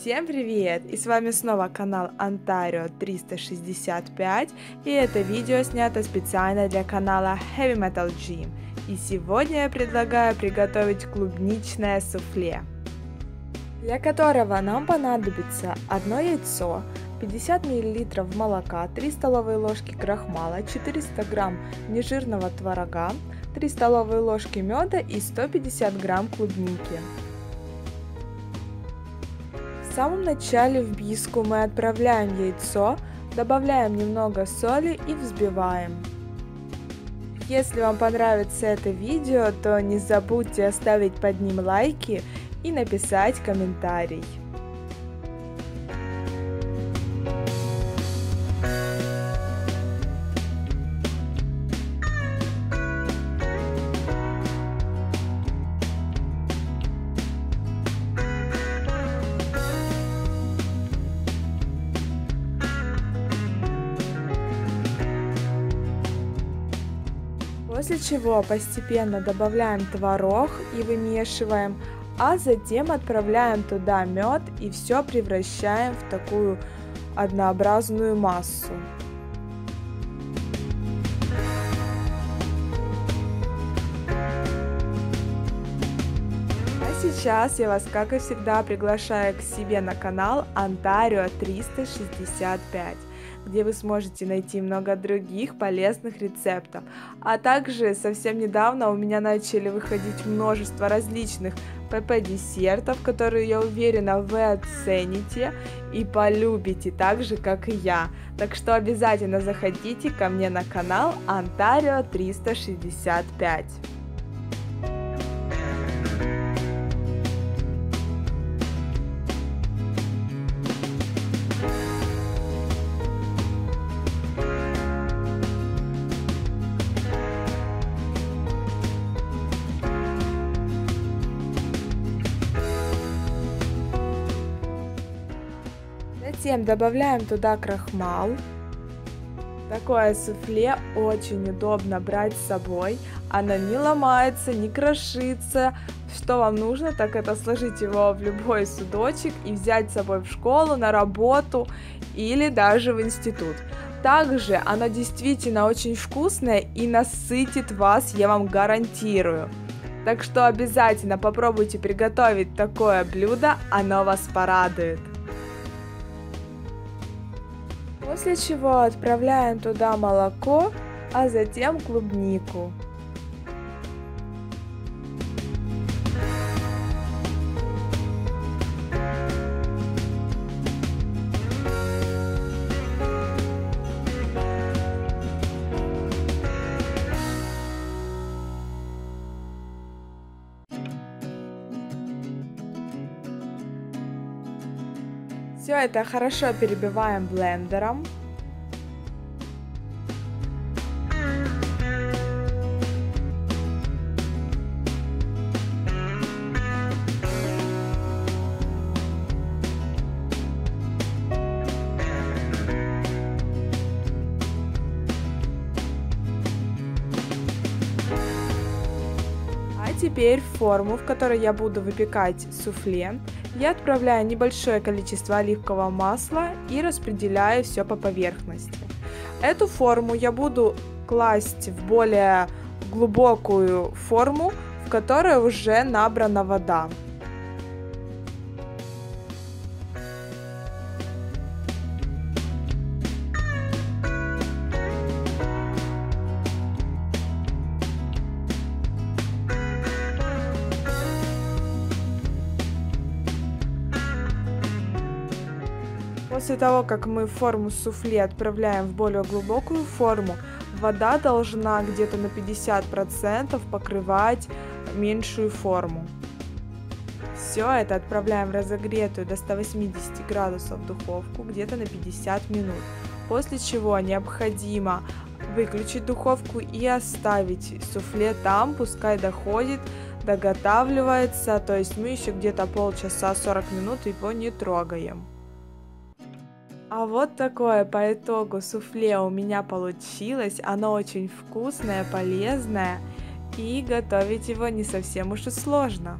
Всем привет! И с вами снова канал Ontario 365 и это видео снято специально для канала Heavy Metal Gym. И сегодня я предлагаю приготовить клубничное суфле, для которого нам понадобится одно яйцо, 50 мл молока, 3 столовые ложки крахмала, 400 грамм нежирного творога, 3 столовые ложки меда и 150 грамм клубники. Самом начале в миску мы отправляем яйцо, добавляем немного соли и взбиваем. Если вам понравится это видео, то не забудьте оставить под ним лайки и написать комментарий. После чего постепенно добавляем творог и вымешиваем, а затем отправляем туда мед и все превращаем в такую однообразную массу. А сейчас я вас, как и всегда, приглашаю к себе на канал Ontario 365 где вы сможете найти много других полезных рецептов. А также совсем недавно у меня начали выходить множество различных ПП-десертов, которые, я уверена, вы оцените и полюбите так же, как и я. Так что обязательно заходите ко мне на канал Ontario 365. Затем добавляем туда крахмал. Такое суфле очень удобно брать с собой. Оно не ломается, не крошится. Что вам нужно, так это сложить его в любой судочек и взять с собой в школу, на работу или даже в институт. Также оно действительно очень вкусное и насытит вас, я вам гарантирую. Так что обязательно попробуйте приготовить такое блюдо, оно вас порадует. После чего отправляем туда молоко, а затем клубнику. Все это хорошо перебиваем блендером. А теперь форму, в которой я буду выпекать суфле, я отправляю небольшое количество оливкового масла и распределяю все по поверхности. Эту форму я буду класть в более глубокую форму, в которой уже набрана вода. После того, как мы форму суфле отправляем в более глубокую форму, вода должна где-то на 50% покрывать меньшую форму. Все это отправляем в разогретую до 180 градусов духовку где-то на 50 минут. После чего необходимо выключить духовку и оставить суфле там, пускай доходит, доготавливается, то есть мы еще где-то полчаса 40 минут его не трогаем. А вот такое по итогу суфле у меня получилось. Оно очень вкусное, полезное и готовить его не совсем уж и сложно.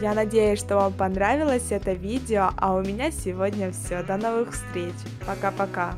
Я надеюсь, что вам понравилось это видео, а у меня сегодня все. До новых встреч. Пока-пока.